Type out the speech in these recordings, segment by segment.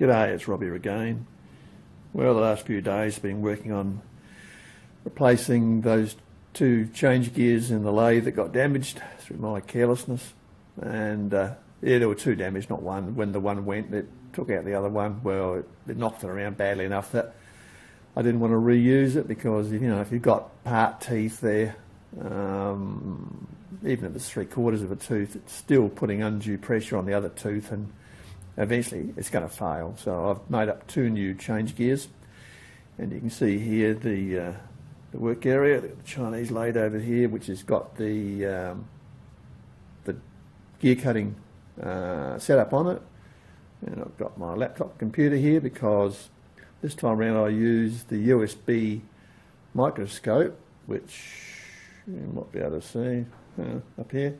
G'day, it's Robbie again. Well, the last few days been working on replacing those two change gears in the lathe that got damaged through my carelessness. And uh, yeah, there were two damaged, not one. When the one went, it took out the other one. Well, it, it knocked it around badly enough that I didn't want to reuse it because, you know, if you've got part teeth there, um, even if it's three quarters of a tooth, it's still putting undue pressure on the other tooth and eventually it's going to fail. So I've made up two new change gears, and you can see here the uh, the work area, the Chinese lathe over here, which has got the um, the gear cutting uh, set up on it, and I've got my laptop computer here because this time around I used the USB microscope, which you might be able to see uh, up here,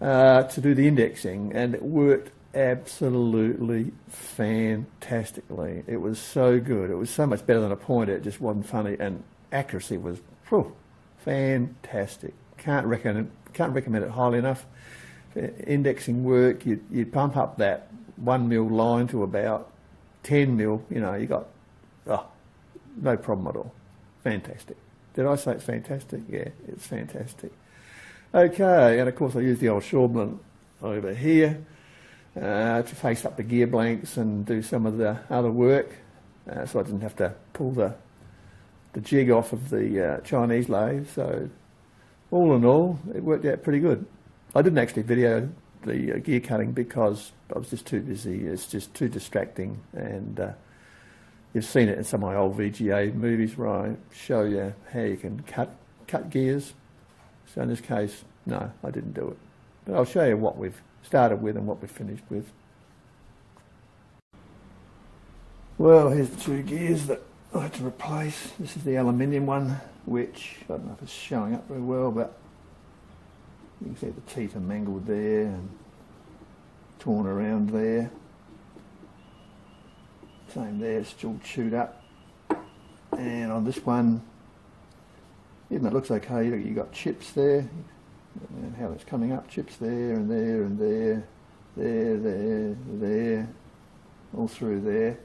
uh, to do the indexing, and it worked absolutely fantastically. It was so good. It was so much better than a pointer. It just wasn't funny, and accuracy was whew, fantastic. Can't recommend can't recommend it highly enough. Uh, indexing work, you you pump up that one mil line to about ten mil. You know, you got oh, no problem at all. Fantastic. Did I say it's fantastic? Yeah, it's fantastic. Okay, and of course I use the old Schaublin over here uh, to face up the gear blanks and do some of the other work. Uh, so I didn't have to pull the the jig off of the uh, Chinese lathe. So all in all, it worked out pretty good. I didn't actually video the uh, gear cutting because I was just too busy. It's just too distracting, and uh, you've seen it in some of my old VGA movies where I show you how you can cut cut gears. So in this case, no, I didn't do it. But I'll show you what we've started with and what we finished with. Well, here's the two gears that I had to replace. This is the aluminium one, which I don't know if it's showing up very well, but you can see the teeth are mangled there and torn around there. Same there, it's still chewed up. And on this one, even though it looks okay, you've got chips there and how it's coming up, chips there and there and there, there, there, there, all through there,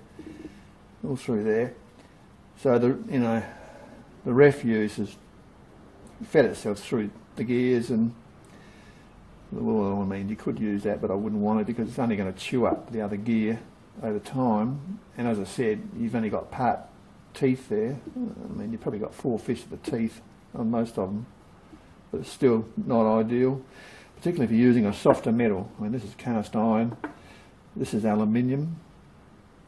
all through there. So the you know the refuse has fed itself through the gears and well, I mean you could use that, but I wouldn't want it because it's only going to chew up the other gear over time. And as I said, you've only got part teeth there. I mean you've probably got four fifths of the teeth on most of them but it's still not ideal, particularly if you're using a softer metal. I mean, this is cast iron, this is aluminium,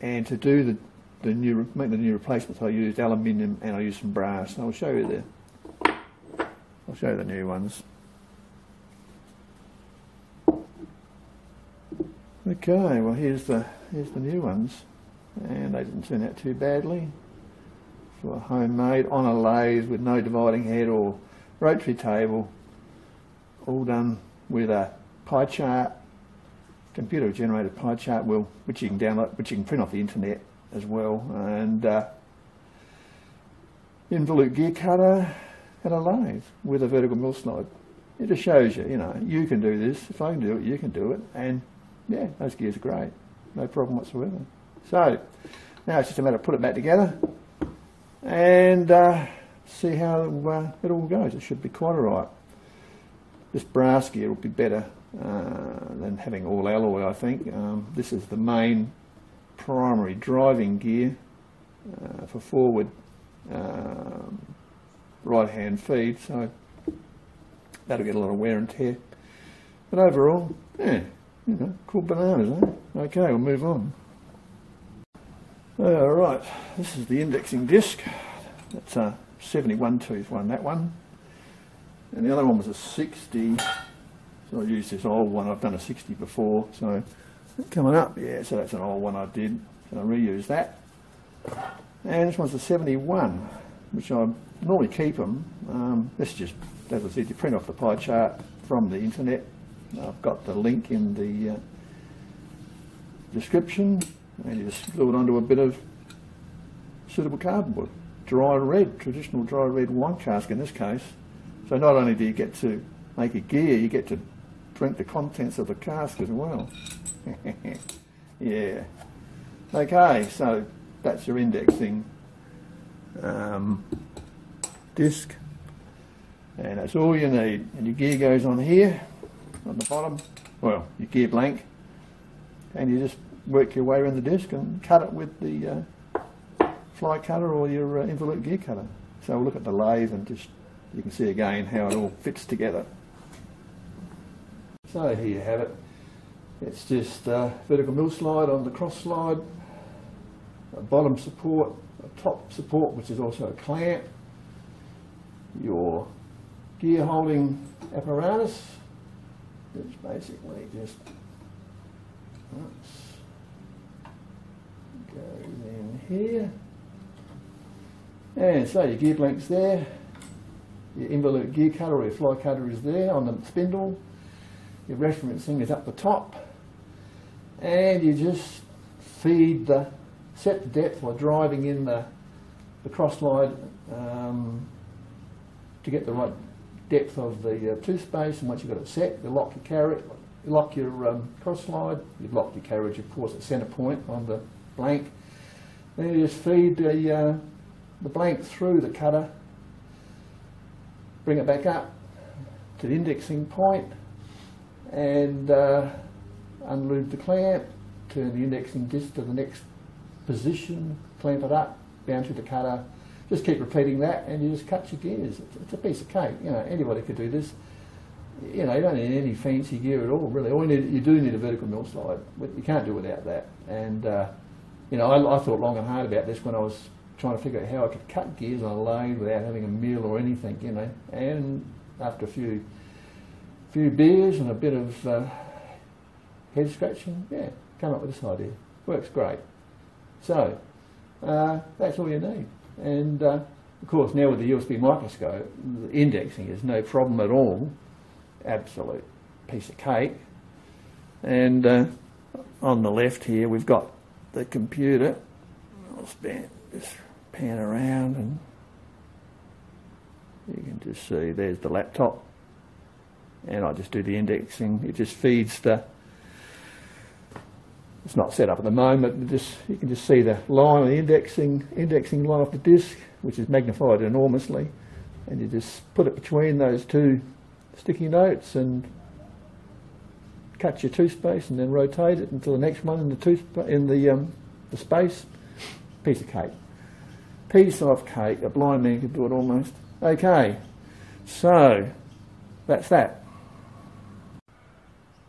and to do the the new make the new replacements, I used aluminium and I used some brass. I'll show you the I'll show you the new ones. Okay, well here's the here's the new ones, and they didn't turn out too badly. For homemade on a lathe with no dividing head or rotary table, all done with a pie chart, computer generated pie chart, will, which you can download, which you can print off the internet as well, and uh, involute gear cutter and a lathe with a vertical mill slide. It just shows you, you know, you can do this. If I can do it, you can do it. And yeah, those gears are great. No problem whatsoever. So now it's just a matter of put it back together and uh, see how uh, it all goes. It should be quite alright. This brass gear will be better uh, than having all alloy, I think. Um, this is the main primary driving gear uh, for forward um, right hand feed, so that'll get a lot of wear and tear. But overall, yeah, you know, cool bananas, eh? Okay, we'll move on. Alright, this is the indexing disc. That's a 71 tooth one, that one. And the other one was a 60. So I used this old one. I've done a 60 before. So coming up, yeah, so that's an old one I did. So I reused that. And this one's a 71, which I normally keep them. Um, this is just, as I said, you print off the pie chart from the internet. I've got the link in the uh, description and you just glue it onto a bit of suitable cardboard dry red, traditional dry red wine cask in this case. So not only do you get to make a gear, you get to drink the contents of the cask as well. yeah. Okay, so that's your indexing um, disc. And that's all you need. And your gear goes on here, on the bottom. Well, your gear blank. And you just work your way around the disc and cut it with the uh, fly cutter or your uh, gear cutter. So we'll look at the lathe and just you can see again how it all fits together. So here you have it. It's just a vertical mill slide on the cross slide, a bottom support, a top support which is also a clamp, your gear holding apparatus, which basically just oops, goes in here. And so your gear blank's there, your involute gear cutter or your fly cutter is there on the spindle, your referencing is up the top, and you just feed the, set the depth by driving in the, the cross slide um, to get the right depth of the uh, tooth space. And once you've got it set you lock your carriage, you lock your um, cross slide, you lock your carriage of course at centre point on the blank, then you just feed the uh, the blank through the cutter, bring it back up to the indexing point and uh, the clamp, turn the indexing disc to the next position, clamp it up, down through the cutter, just keep repeating that and you just cut your gears. It's, a piece of cake, you know, anybody could do this. You know, you don't need any fancy gear at all, really. All you, need, you do need a vertical mill slide. You can't do without that. And, uh, you know, I, I thought long and hard about this when I was trying to figure out how I could cut gears on a load without having a mill or anything, you know. And after a few few beers and a bit of uh, head scratching, yeah, come up with this idea. Works great. So uh, that's all you need. And uh, of course now with the USB microscope, the indexing is no problem at all. Absolute piece of cake. And uh, on the left here we've got the computer. I'll this pan around and you can just see there's the laptop. And I just do the indexing. It just feeds the it's not set up at the moment but just you can just see the line the indexing indexing line off the disk which is magnified enormously. And you just put it between those two sticky notes and cut your tooth space, and then rotate it until the next one in the tooth in the um, the space. Piece of cake piece of cake. A blind man could do it almost. Okay, so that's that.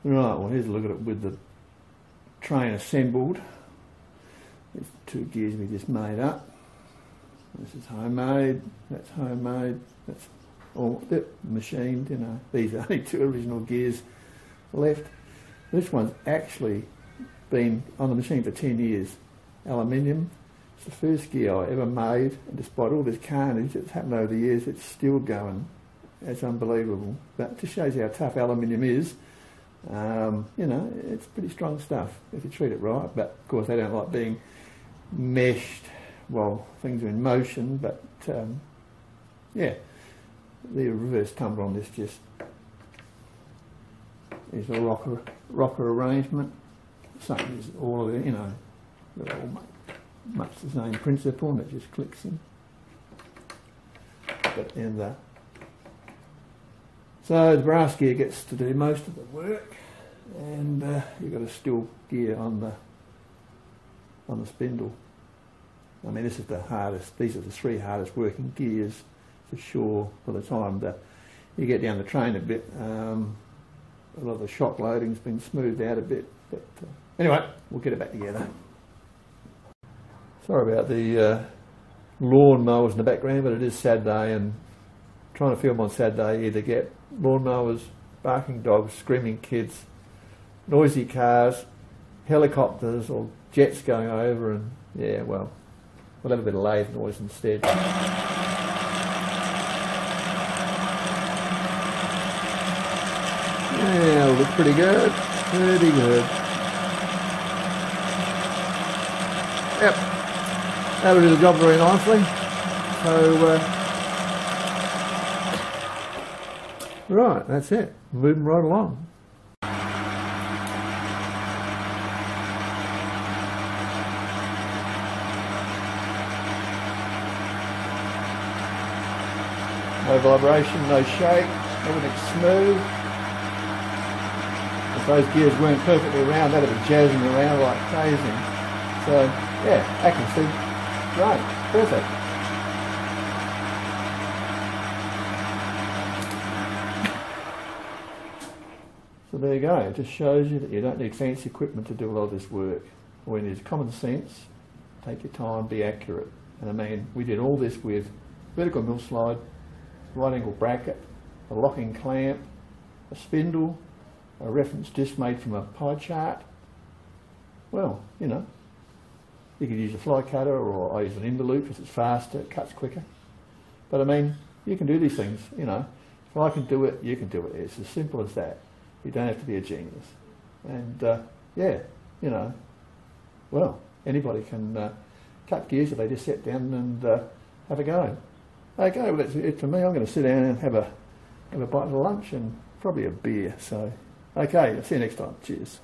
Right, well, here's a look at it with the train assembled. There's two gears we just made up. This is homemade, that's homemade, that's all yep, machined, you know. These are only two original gears left. This one's actually been on the machine for 10 years. Aluminium, the first gear I ever made, and despite all this carnage that's happened over the years, it's still going. It's unbelievable. That just shows how tough aluminium is. Um, you know, it's pretty strong stuff if you treat it right, but of course they don't like being meshed while things are in motion, but um, yeah, the reverse tumble on this just is a rocker, rocker arrangement. Same as all of the, you know, they're all made much the same principle and it just clicks in. But in that, So the brass gear gets to do most of the work and uh, you've got a steel gear on the on the spindle. I mean this is the hardest, these are the three hardest working gears for sure for the time that you get down the train a bit. Um, a lot of the shock loading's been smoothed out a bit but uh, anyway we'll get it back together. Sorry about the uh, lawn mowers in the background, but it is Saturday and trying to film on Saturday, either get lawn mowers, barking dogs, screaming kids, noisy cars, helicopters or jets going over and yeah, well, we'll have a bit of lathe noise instead. Yeah, look pretty good. Pretty good. Yep. That would do the job very nicely. So, uh, right, that's it. Moving right along. No vibration, no shake, Everything smooth. If those gears weren't perfectly round, that'd be jazzing around like crazy. So, yeah, I can see great, perfect. So there you go. It just shows you that you don't need fancy equipment to do a lot of this work. All you need is common sense, take your time, be accurate. And I mean, we did all this with vertical mill slide, right angle bracket, a locking clamp, a spindle, a reference disc made from a pie chart. Well, you know, you could use a fly cutter or I use an involute because it's faster, it cuts quicker. But I mean, you can do these things, you know. If I can do it, you can do it. It's as simple as that. You don't have to be a genius. And uh, yeah, you know, well, anybody can uh, cut gears if they just sit down and uh, have a go. Okay, well, that's it for me. I'm going to sit down and have a have a bite of lunch and probably a beer. So, okay, I'll see you next time. Cheers.